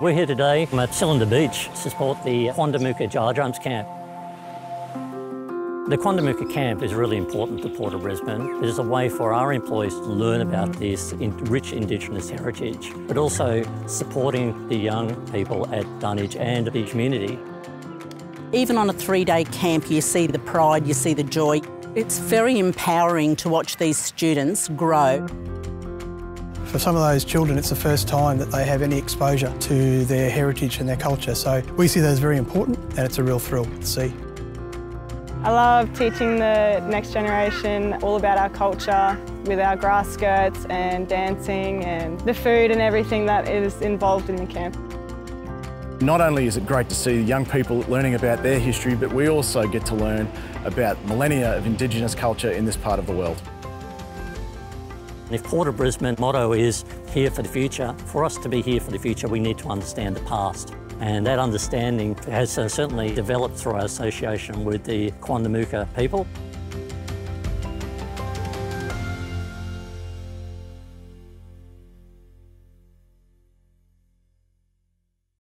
We're here today from at Cylinder Beach to support the Quandamooka Jarjums Camp. The Quandamooka Camp is really important to Port of Brisbane. It is a way for our employees to learn about this rich Indigenous heritage, but also supporting the young people at Dunwich and the community. Even on a three-day camp, you see the pride, you see the joy. It's very empowering to watch these students grow. For some of those children, it's the first time that they have any exposure to their heritage and their culture. So we see that as very important and it's a real thrill to see. I love teaching the next generation all about our culture with our grass skirts and dancing and the food and everything that is involved in the camp. Not only is it great to see young people learning about their history, but we also get to learn about millennia of Indigenous culture in this part of the world. If Port of Brisbane motto is here for the future, for us to be here for the future, we need to understand the past. And that understanding has uh, certainly developed through our association with the Quandamooka people.